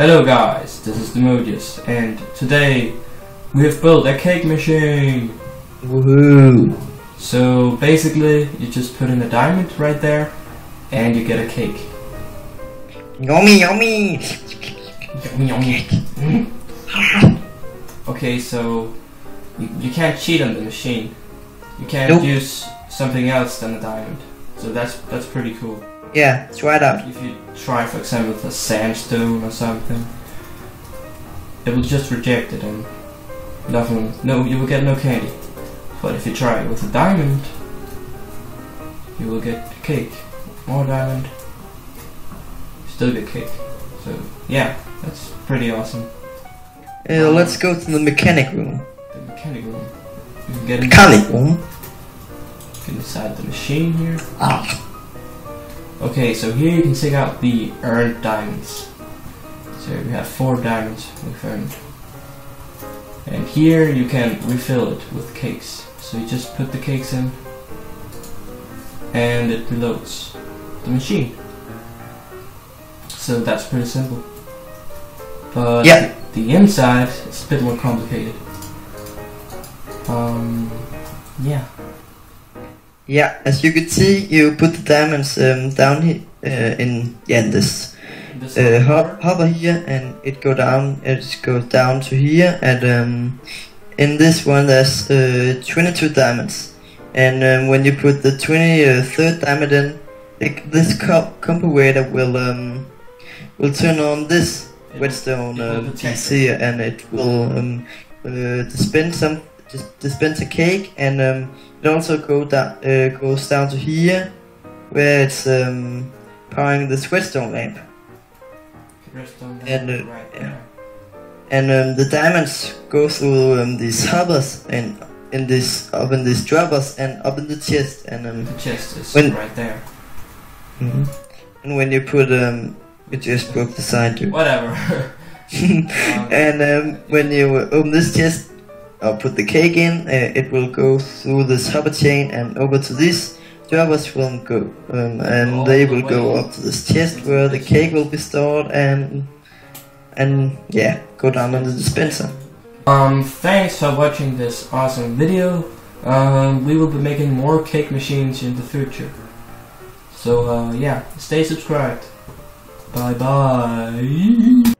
Hello guys, this is Demodius, and today we have built a cake machine. Woohoo! So basically, you just put in a diamond right there, and you get a cake. Yummy, yummy! Yummy, yummy. Mm. Okay, so you, you can't cheat on the machine. You can't Nope. use something else than a diamond. So that's that's pretty cool. Yeah, try it out. If you try, for example, with a sandstone or something, it will just reject it and nothing. No, you will get no candy. But if you try it with a diamond, you will get cake. More diamond, still get cake. So yeah, that's pretty awesome. Uh, let's go to the mechanic room. The mechanic room. You can get, Mechanic room? get inside the machine here. Ah. Okay, so here you can take out the earned diamonds. So we have four diamonds we've earned. And here you can refill it with cakes. So you just put the cakes in and it reloads the machine. So that's pretty simple. But Yeah. the inside is a bit more complicated. Um, yeah. Yeah, as you can see, you put the diamonds um, down here uh, in yeah in this This uh, one ho- here. hover here, and it go down. It goes down to here, and um, in this one there's uh, 22 diamonds. And um, when you put the 23rd diamond in, it, this co- comparator will um, will turn on this Redstone um, PC, and it will um, uh, dispense some just dispense a cake, and um, it also go uh, goes down to here, where it's um, powering the Redstone lamp. Rest on And, uh, right yeah. and um, the diamonds go through um, these hoppers and in this up in these droppers and up in the chest and um, The chest is When- right there. mhm. and when you put um you just broke the side too Whatever. and um, when you open this chest or put the cake in uh, it will go through this hopper chain and over to these droppers will go um, and they the will go up to this chest where the cake will be stored and and yeah go down in the dispenser um, thanks for watching this awesome video. Um, we will be making more cake machines in the future. So, uh, yeah, stay subscribed. Bye bye.